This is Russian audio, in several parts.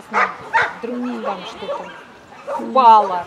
интересно, вдруг там что-то упало.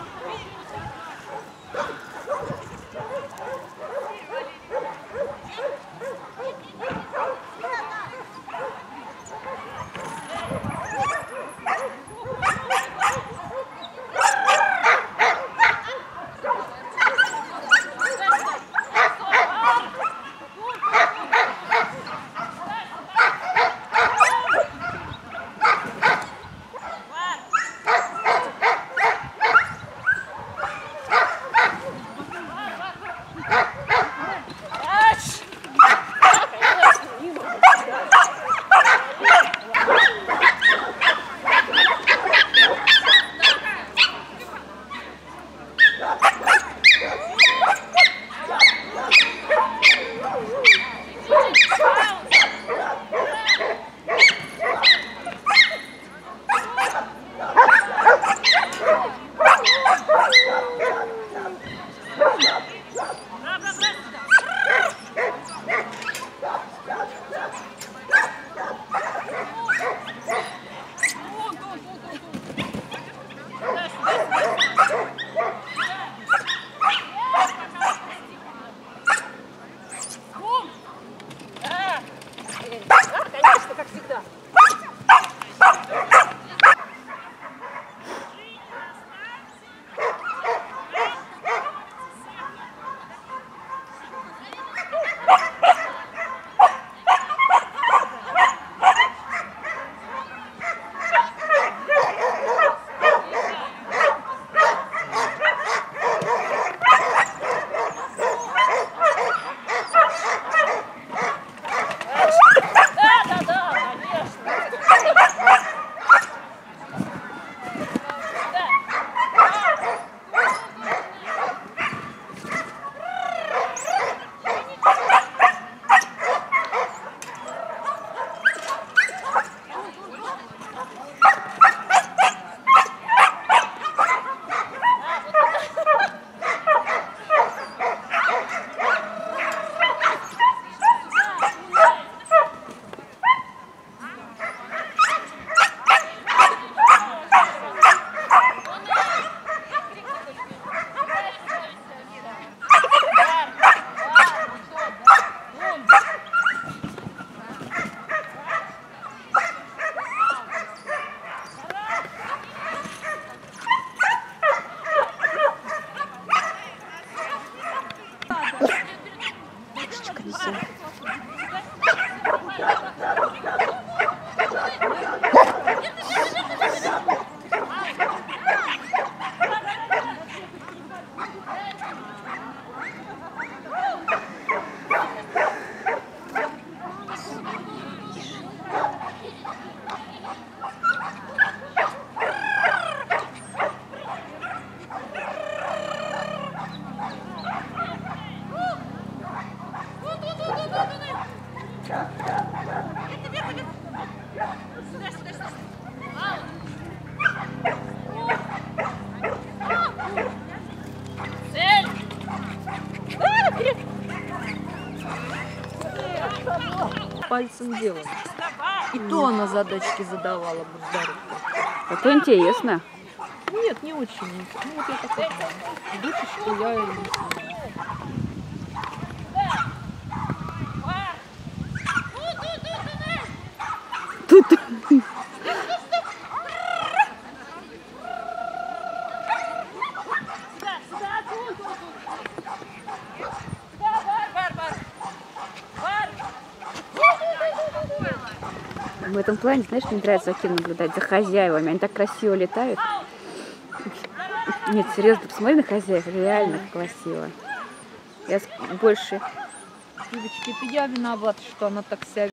Пальцем делала. И то она задачки задавала бы здорово. Это интересно. Нет, не очень. Ну вот я так вот. Дочечку я и не знаю. В этом плане, знаешь, мне нравится за кем наблюдать, за хозяевами. Они так красиво летают. Нет, серьезно, посмотри на хозяев, реально красиво. Я больше Девочки, это я виновата, что она так себя